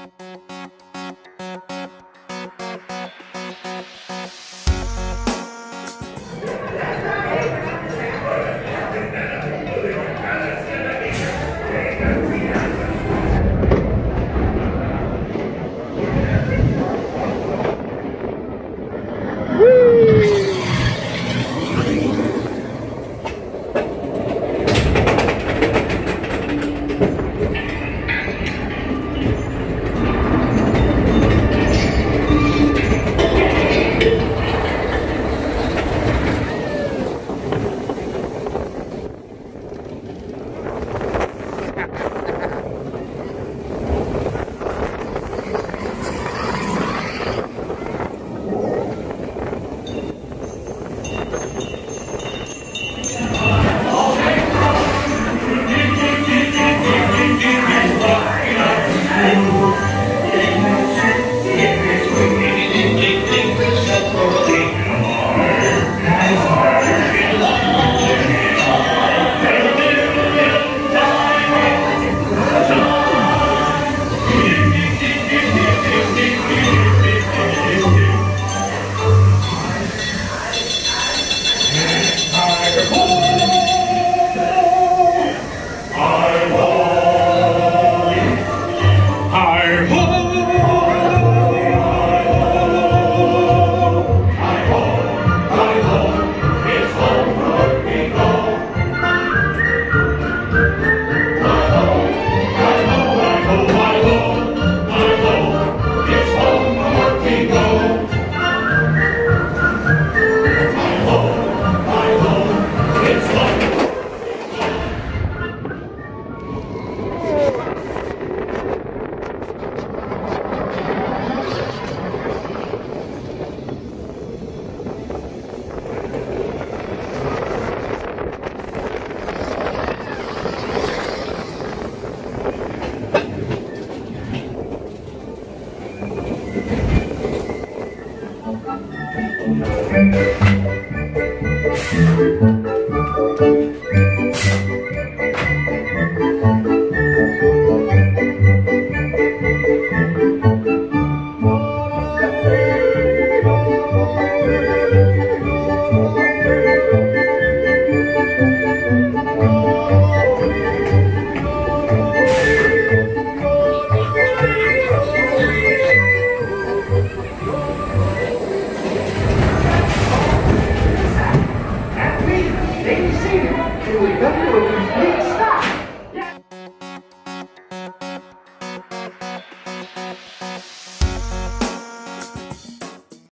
Thank Stay seated till remember come to a complete